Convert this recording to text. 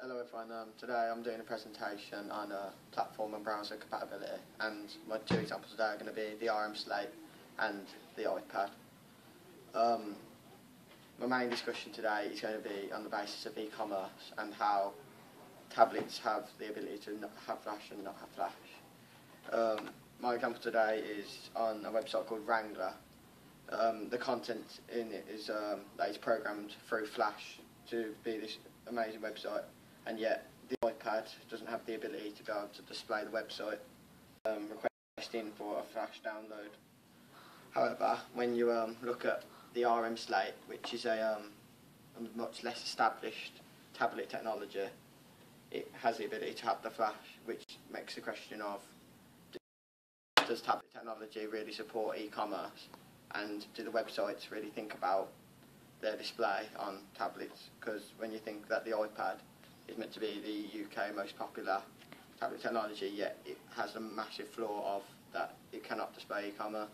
Hello everyone, um, today I'm doing a presentation on uh, platform and browser compatibility and my two examples today are going to be the RM Slate and the iPad. Um, my main discussion today is going to be on the basis of e-commerce and how tablets have the ability to not have flash and not have flash. Um, my example today is on a website called Wrangler. Um, the content in it is um, that is programmed through Flash to be this amazing website and yet the iPad doesn't have the ability to be able to display the website um, requesting for a flash download. However, when you um, look at the RM Slate, which is a, um, a much less established tablet technology, it has the ability to have the flash, which makes the question of does tablet technology really support e-commerce and do the websites really think about their display on tablets? Because when you think that the iPad is meant to be the UK most popular tablet technology, yet it has a massive flaw of that it cannot display e-commerce.